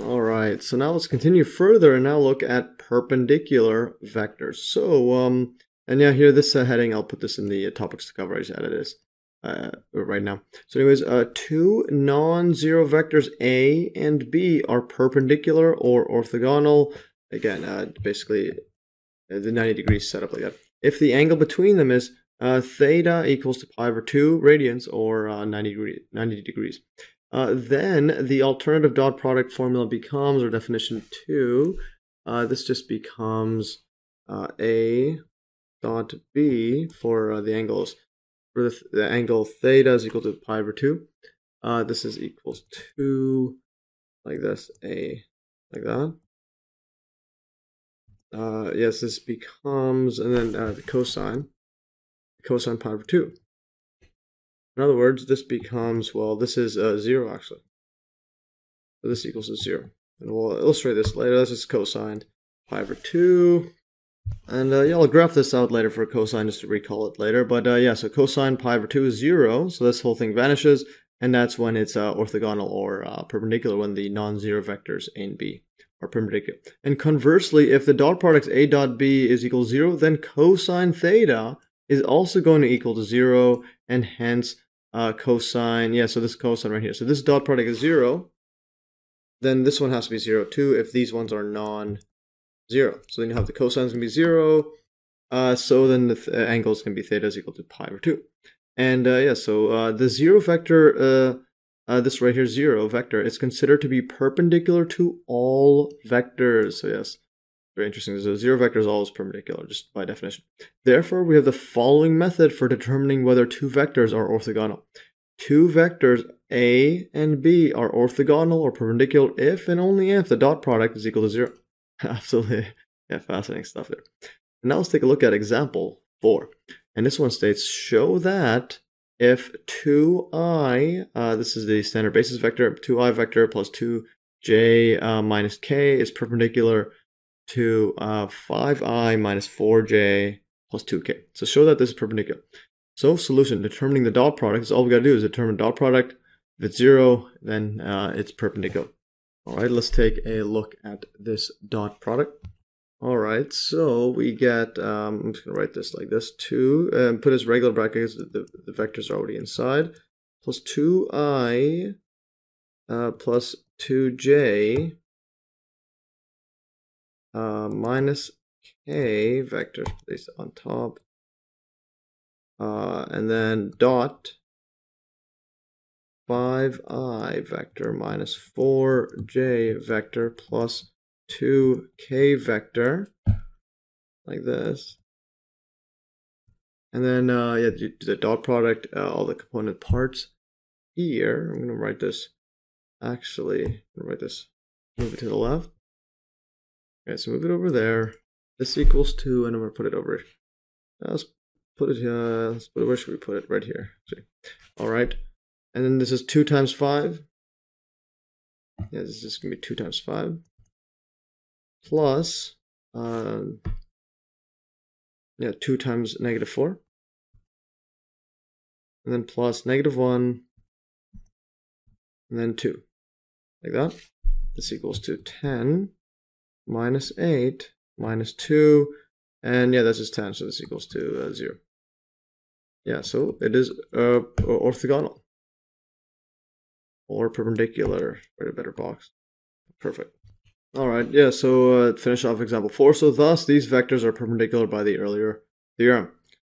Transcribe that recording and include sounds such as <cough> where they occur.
Alright, so now let's continue further and now look at perpendicular vectors. So, um, and yeah, here this uh, heading, I'll put this in the uh, topics to cover I as it is uh, right now. So anyways, uh, two non-zero vectors A and B are perpendicular or orthogonal. Again, uh, basically uh, the 90 degrees setup like that. If the angle between them is uh, theta equals to pi over 2 radians or uh, 90, degree, 90 degrees. Uh, then the alternative dot product formula becomes, or definition 2, uh, this just becomes uh, A dot B for uh, the angles. For the, th the, angle theta is equal to pi over 2. this is equals to, like this, A, like that. yes, this becomes, and then the cosine cosine pi over 2. In other words, this becomes, well, this is uh, 0 actually. So this equals to 0. And we'll illustrate this later. This is cosine pi over 2. And uh, yeah, I'll graph this out later for cosine just to recall it later. But uh, yeah, so cosine pi over 2 is 0. So this whole thing vanishes. And that's when it's uh, orthogonal or uh, perpendicular when the non-zero vectors a and b are perpendicular. And conversely, if the dot product a dot b is equal to 0, then cosine theta is also going to equal to 0, and hence uh, cosine, yeah, so this cosine right here. So this dot product is 0, then this one has to be 0 too if these ones are non-zero. So then you have the cosine is going to be 0, uh, so then the th uh, angle is going to be theta is equal to pi over 2. And uh, yeah, so uh, the 0 vector, uh, uh, this right here, 0 vector, is considered to be perpendicular to all vectors. So yes, very interesting. So zero vector is always perpendicular, just by definition. Therefore, we have the following method for determining whether two vectors are orthogonal. Two vectors A and B are orthogonal or perpendicular if and only if the dot product is equal to zero. <laughs> Absolutely, yeah, fascinating stuff there. And now let's take a look at example four. And this one states, show that if 2i, uh, this is the standard basis vector, 2i vector plus 2j uh, minus k is perpendicular to uh, 5i minus 4j plus 2k. So show that this is perpendicular. So solution, determining the dot product, is all we got to do is determine dot product. If it's 0, then uh, it's perpendicular. All right, let's take a look at this dot product. All right, so we get, um, I'm just going to write this like this, 2, and put as regular brackets, the, the vectors are already inside, plus 2i uh, plus 2j uh, minus k vector placed on top, uh, and then dot 5i vector minus 4j vector plus 2k vector, like this. And then, uh, yeah, the dot product, uh, all the component parts here. I'm going to write this, actually, write this, move it to the left. Okay, so move it over there. This equals 2, and I'm going to put it over. Uh, let's put it here. Let's put it, where should we put it? Right here. All right. And then this is 2 times 5. Yeah, this is going to be 2 times 5. Plus, uh, yeah, 2 times negative 4. And then plus negative 1. And then 2. Like that. This equals to 10 minus 8 minus 2 and yeah this is 10 so this equals to uh, 0 yeah so it is uh, orthogonal. Or perpendicular write a better box. Perfect. All right yeah so uh, finish off example 4 so thus these vectors are perpendicular by the earlier theorem